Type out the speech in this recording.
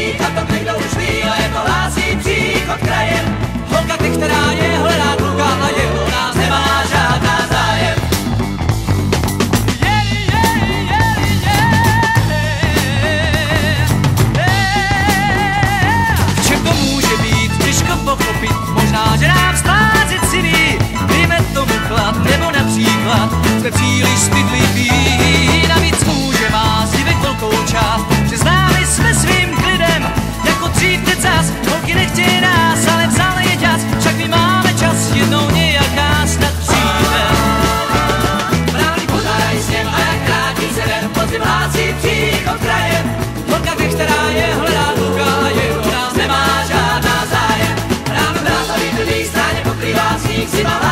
a to kdo už ví, léto hlásí příchod krajem. Simama.